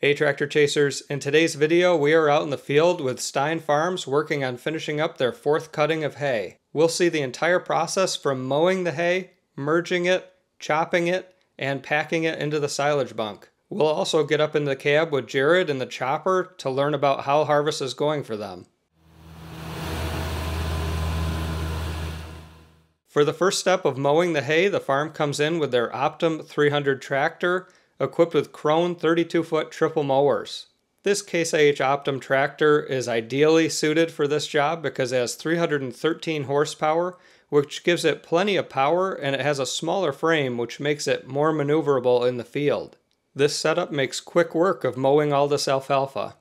Hey Tractor Chasers, in today's video we are out in the field with Stein Farms working on finishing up their fourth cutting of hay. We'll see the entire process from mowing the hay, merging it, chopping it, and packing it into the silage bunk. We'll also get up in the cab with Jared and the chopper to learn about how harvest is going for them. For the first step of mowing the hay, the farm comes in with their Optum 300 tractor equipped with Krone 32 foot triple mowers. This Case IH Optum tractor is ideally suited for this job because it has 313 horsepower, which gives it plenty of power, and it has a smaller frame, which makes it more maneuverable in the field. This setup makes quick work of mowing all this alfalfa.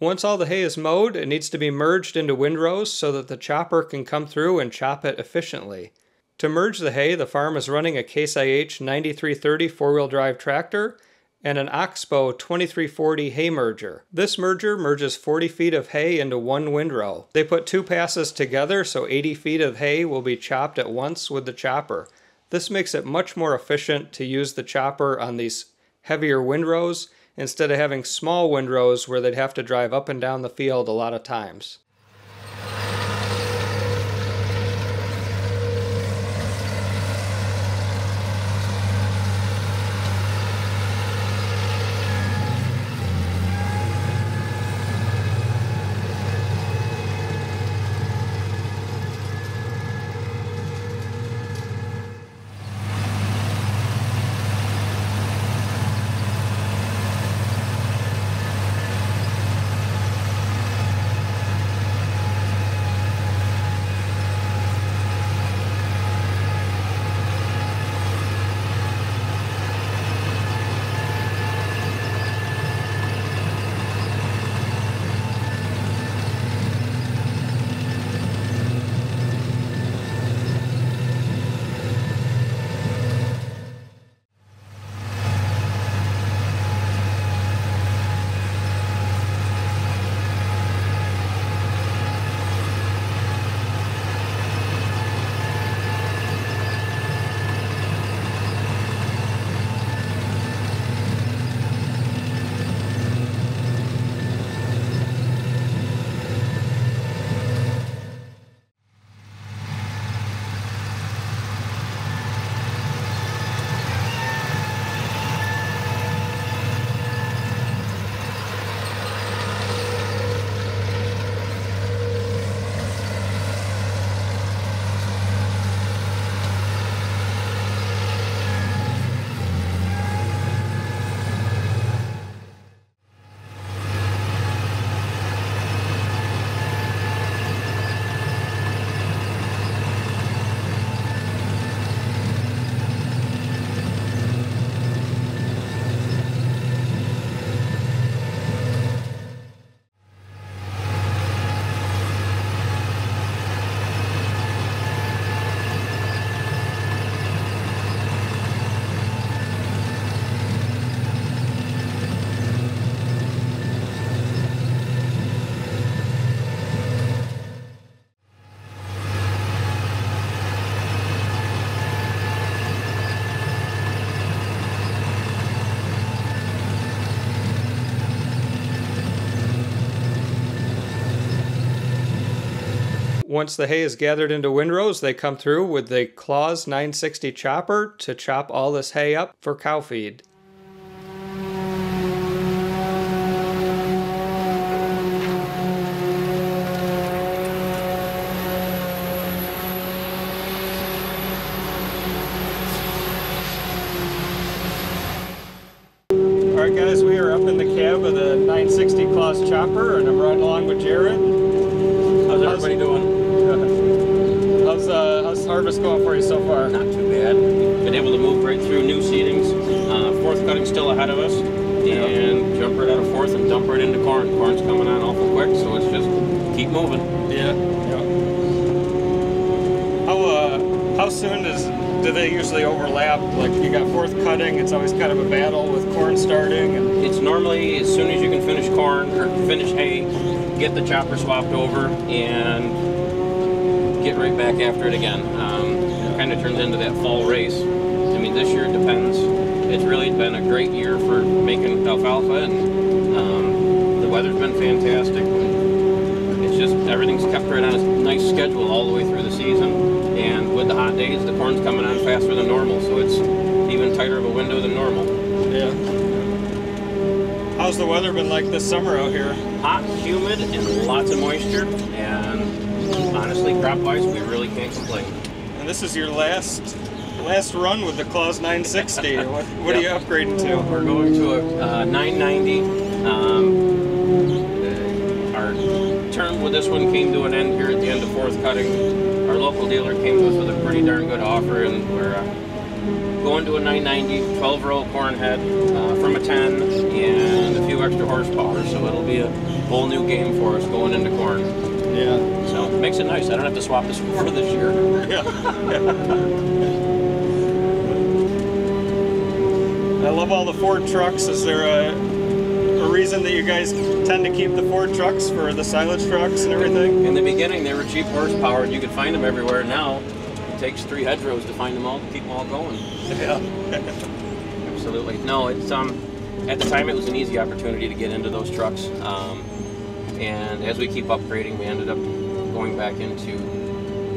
Once all the hay is mowed, it needs to be merged into windrows so that the chopper can come through and chop it efficiently. To merge the hay, the farm is running a Case IH 9330 four-wheel drive tractor and an Oxbo 2340 hay merger. This merger merges 40 feet of hay into one windrow. They put two passes together so 80 feet of hay will be chopped at once with the chopper. This makes it much more efficient to use the chopper on these heavier windrows instead of having small windrows where they'd have to drive up and down the field a lot of times. Once the hay is gathered into windrows, they come through with the Claas 960 chopper to chop all this hay up for cow feed. Alright guys, we are up in the cab of the 960 Claas chopper and I'm riding along with Jared. How's everybody doing? How's, how's going for you so far? Not too bad. Been able to move right through new seedings. Uh, fourth cutting still ahead of us. And jump right out of fourth and dump right into corn. Corn's coming on awful quick, so it's just keep moving. Yeah. yeah. How uh how soon does do they usually overlap? Like you got fourth cutting, it's always kind of a battle with corn starting and It's normally as soon as you can finish corn or finish hay, get the chopper swapped over and get right back after it again. Um, it kind of turns into that fall race. I mean, this year it depends. It's really been a great year for making alfalfa, and um, the weather's been fantastic. It's just everything's kept right on a nice schedule all the way through the season. And with the hot days, the corn's coming on faster than normal, so it's even tighter of a window than normal. Yeah. How's the weather been like this summer out here? hot, humid, and lots of moisture. And honestly, crop-wise, we really can't complain. And this is your last last run with the Claas 960. what what are you upgrading to? We're going to a uh, 990. Um, our term with this one came to an end here at the end of fourth cutting. Our local dealer came to us with a pretty darn good offer, and we're uh, going to a 990, 12 row corn head uh, from a 10, and a few extra horsepower. So it'll be a whole new game for us going into corn. Yeah. Makes it nice. I don't have to swap this over this year. Yeah. I love all the Ford trucks. Is there a, a reason that you guys tend to keep the Ford trucks for the silage trucks and everything? In the beginning, they were cheap horsepower, and you could find them everywhere. Now, it takes three hedgerows to find them all, to keep them all going. Yeah. Absolutely. No, it's um, at the time it was an easy opportunity to get into those trucks, um, and as we keep upgrading, we ended up going back into.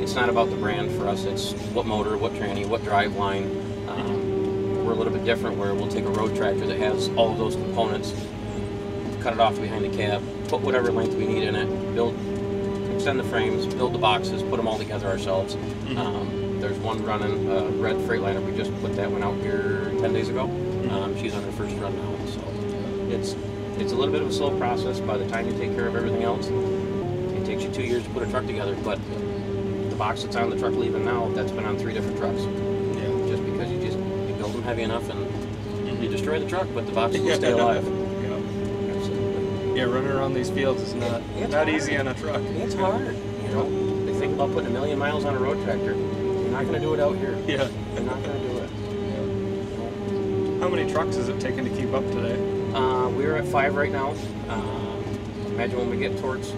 It's not about the brand for us. It's what motor, what tranny, what drive line. Um, we're a little bit different where we'll take a road tractor that has all of those components, cut it off behind the cab, put whatever length we need in it, build, extend the frames, build the boxes, put them all together ourselves. Um, there's one running uh, red Freightliner. We just put that one out here 10 days ago. Um, she's on her first run now, so it's it's a little bit of a slow process. By the time you take care of everything else, takes you two years to put a truck together. But the box that's on the truck leaving now, that's been on three different trucks. Yeah. Just because you just you build them heavy enough and you destroy the truck, but the box will stay alive. Yeah. Absolutely. Yeah, running around these fields is not It's not hard. easy on a truck. It's hard, you know. They think about putting a million miles on a road tractor. You're not going to do it out here. Yeah. You're not going to do it. How many trucks is it taking to keep up today? Uh, we're at five right now. Um, imagine when we get towards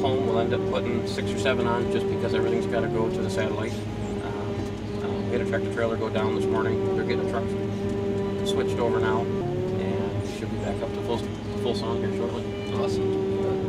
home, we'll end up putting six or seven on just because everything's got to go to the satellite. Um, uh, we had a tractor trailer go down this morning. They're getting a truck switched over now, and should be back up to full full song here shortly. Awesome.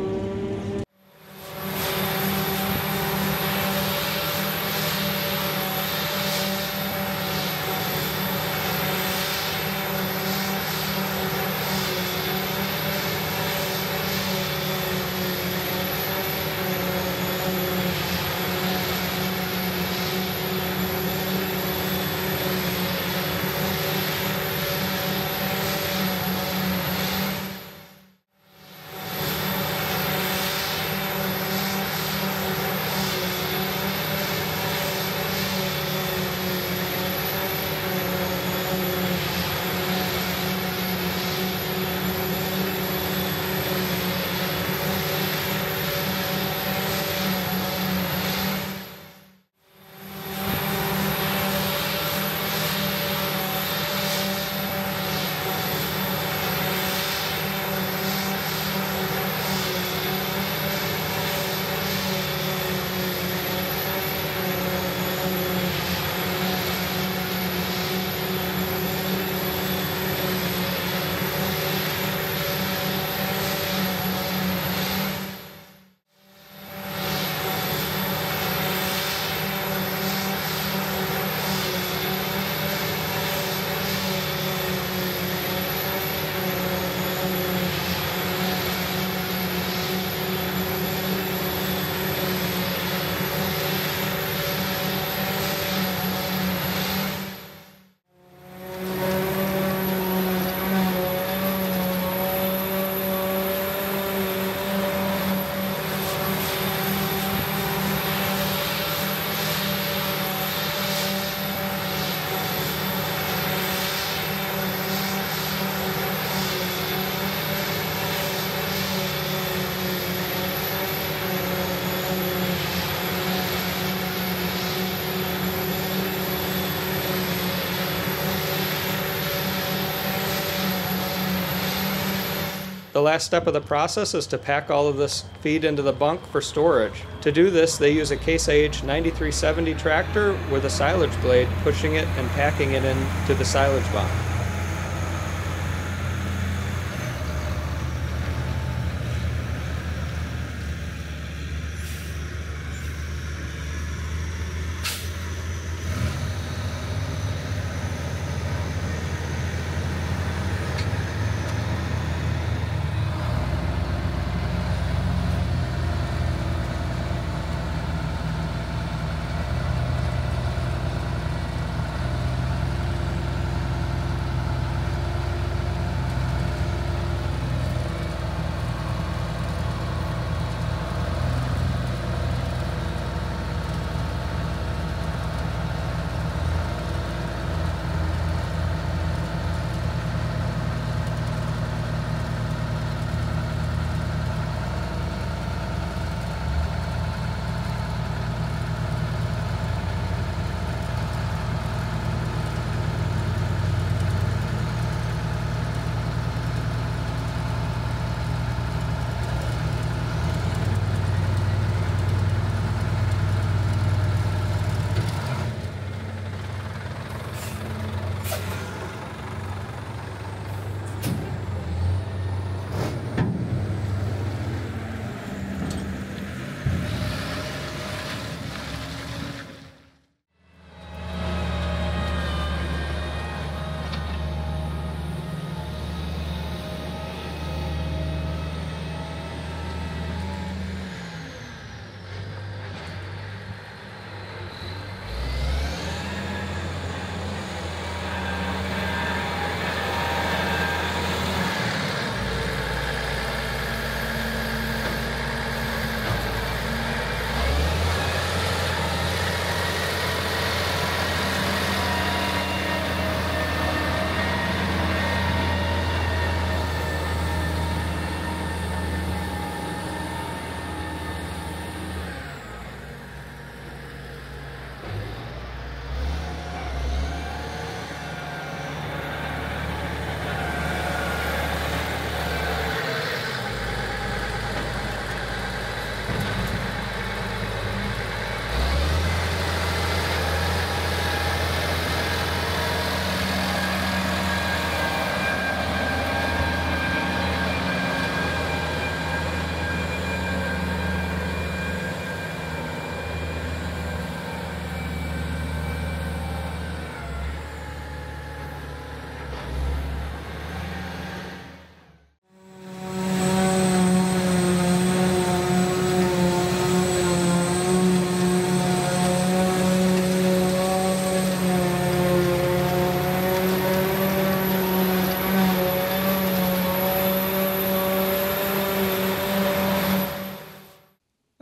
The last step of the process is to pack all of this feed into the bunk for storage. To do this, they use a Case IH 9370 tractor with a silage blade, pushing it and packing it into the silage bunk.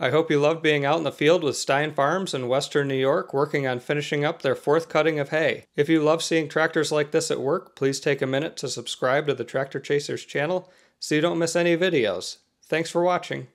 I hope you loved being out in the field with Stein Farms in western New York working on finishing up their fourth cutting of hay. If you love seeing tractors like this at work, please take a minute to subscribe to the Tractor Chasers channel so you don't miss any videos. Thanks for watching.